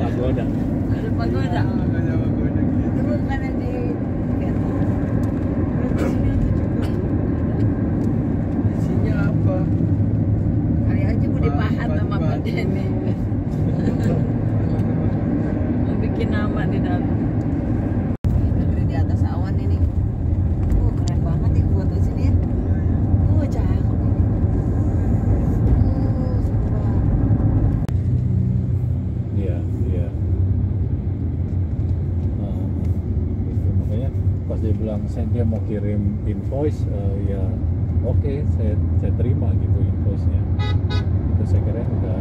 Pagoda. Ada pagoda. Kerja pagoda. Turun kanan di ada. Isinya apa? Aja mau dipahat sama Pak bikin nama di dalam. Pas dia bilang saya dia mau kirim invoice, eh, ya oke saya saya terima gitu invoice-nya. Itu saya kira udah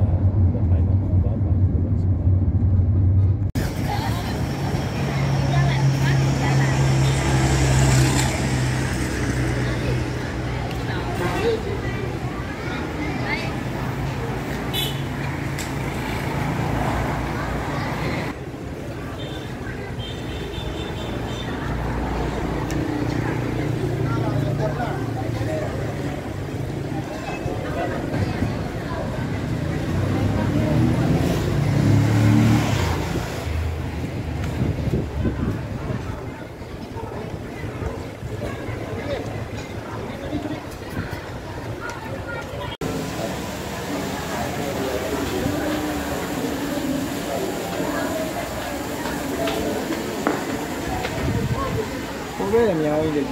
こで宮尾入れて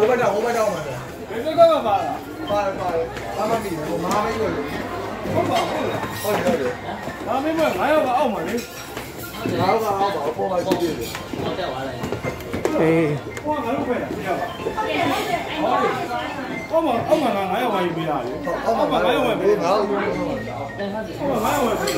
五百兆，五百兆嘛的。你这干嘛发了？发了发了，他们比我们还没有。我搞不了。二十二十，俺没问，俺要个澳门的， 哪有个好宝破坏基地的？ Eh, 我俺都会了，知道吧？好的。澳门澳门俺要玩一杯啊！澳门俺要玩一杯，哪有？澳门俺要玩一杯。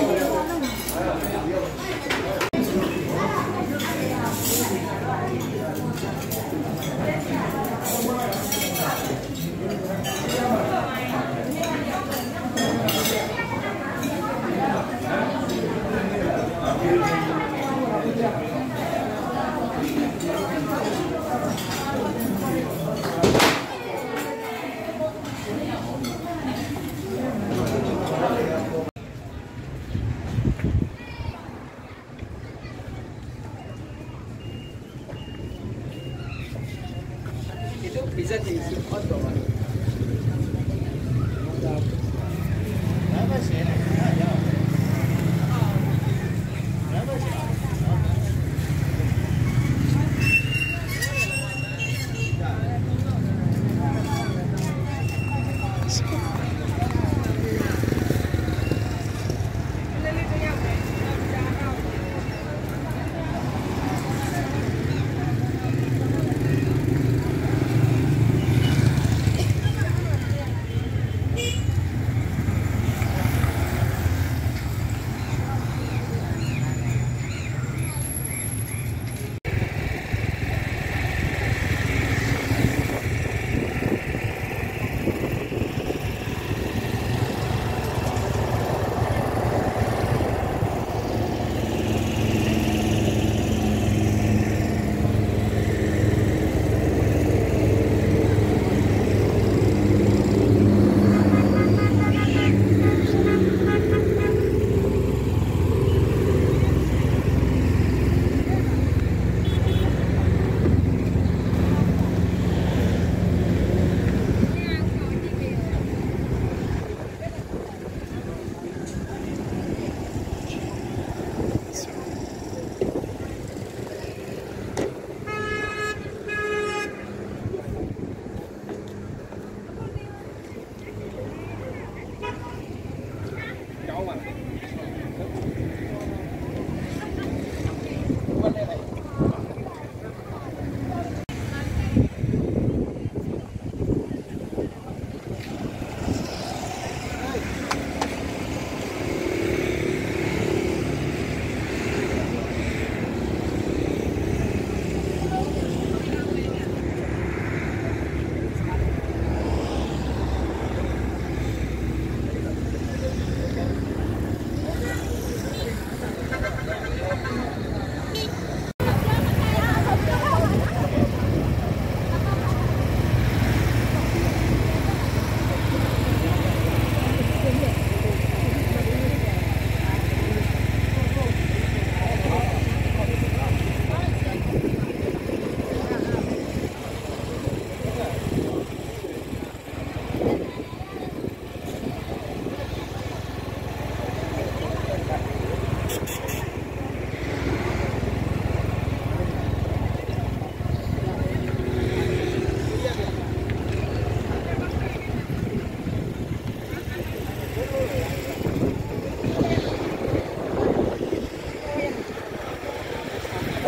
跟你一起快走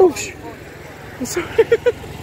Oh,